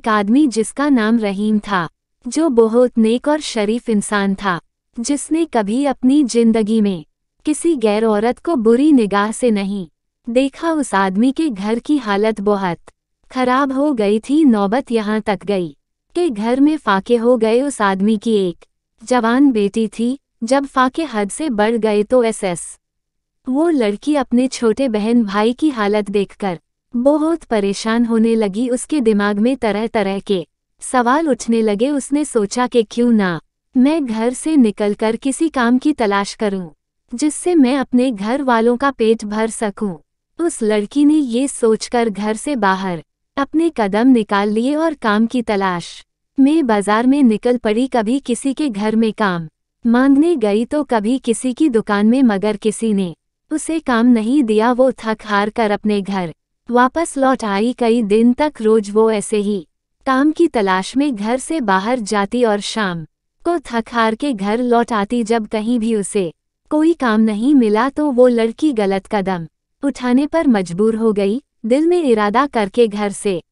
एक आदमी जिसका नाम रहीम था, जो बहुत नेक और शरीफ इंसान था, जिसने कभी अपनी ज़िंदगी में किसी गैर औरत को बुरी निगाह से नहीं देखा। उस आदमी के घर की हालत बहुत खराब हो गई थी। नौबत यहाँ तक गई कि घर में फाके हो गए। उस आदमी की एक जवान बेटी थी। जब फाके हद से बढ़ गए तो एस एस वो लड़की अपने छोटे बहन भाई की हालत देखकर बहुत परेशान होने लगी उसके दिमाग में तरह तरह के सवाल उठने लगे। उसने सोचा कि क्यों ना मैं घर से निकलकर किसी काम की तलाश करूँ, जिससे मैं अपने घर वालों का पेट भर सकूँ। उस लड़की ने ये सोचकर घर से बाहर अपने कदम निकाल लिए और काम की तलाश में बाज़ार में निकल पड़ी। कभी किसी के घर में काम मांगने गई तो कभी किसी की दुकान में, मगर किसी ने उसे काम नहीं दिया। वो थक हार कर अपने घर वापस लौट आई कई दिन तक रोज वो ऐसे ही, काम की तलाश में घर से बाहर जाती और शाम को थक हार के घर लौट आती जब कहीं भी उसे कोई काम नहीं मिला तो वो लड़की गलत कदम उठाने पर मजबूर हो गई, दिल में इरादा करके घर से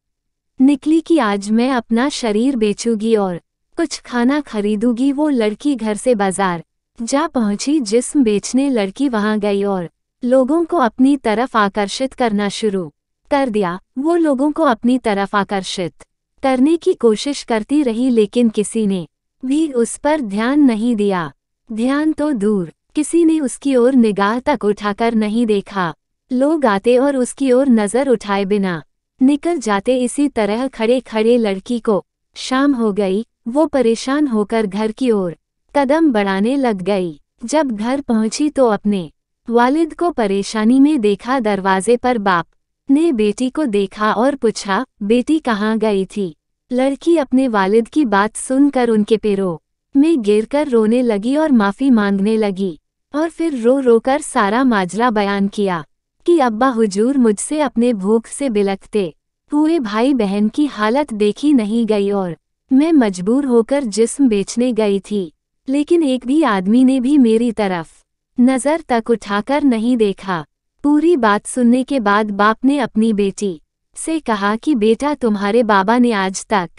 निकली कि आज मैं अपना शरीर बेचूँगी और कुछ खाना खरीदूँगी। वो लड़की घर से बाज़ार जा पहुँची, जिस्म बेचने लड़की वहाँ गई और लोगों को अपनी तरफ़ आकर्षित करना शुरू कर दिया, वो लोगों को अपनी तरफ़ आकर्षित करने की कोशिश करती रही, लेकिन किसी ने भी उस पर ध्यान नहीं दिया। ध्यान तो दूर, किसी ने उसकी ओर निगाह तक उठाकर नहीं देखा। लोग आते और उसकी ओर नज़र उठाए बिना निकल जाते। इसी तरह खड़े खड़े लड़की को शाम हो गई, वो परेशान होकर घर की ओर कदम बढ़ाने लग गई। जब घर पहुँची तो अपने वालिद को परेशानी में देखा, दरवाजे पर बाप ने बेटी को देखा और पूछा, बेटी कहाँ गई थी? लड़की अपने वालिद की बात सुनकर उनके पैरों में गिरकर रोने लगी और माफ़ी मांगने लगी, और फिर रो रो कर सारा माजरा बयान किया, कि अब्बा हुजूर मुझसे अपने भूख से बिलकते हुए भाई बहन की हालत देखी नहीं गई और मैं मजबूर होकर जिस्म बेचने गई थी, लेकिन एक भी आदमी ने भी मेरी तरफ़ नज़र तक उठाकर नहीं देखा। पूरी बात सुनने के बाद बाप ने अपनी बेटी से कहा कि बेटा तुम्हारे बाबा ने आज तक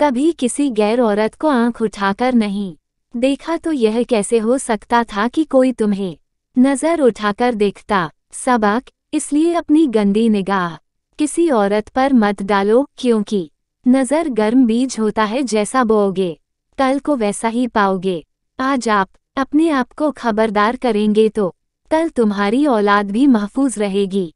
कभी किसी गैर औरत को आँख उठाकर नहीं देखा तो यह कैसे हो सकता था कि कोई तुम्हें नज़र उठाकर देखता? सबक, इसलिए अपनी गंदी निगाह किसी औरत पर मत डालो, क्योंकि नज़र गर्म बीज होता है जैसा बोओगे, कल को वैसा ही पाओगे। आज आप अपने आप को खबरदार करेंगे तो कल तुम्हारी औलाद भी महफूज रहेगी।